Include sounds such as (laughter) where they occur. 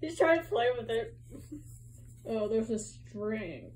He's trying to play with it. (laughs) Oh, there's a string.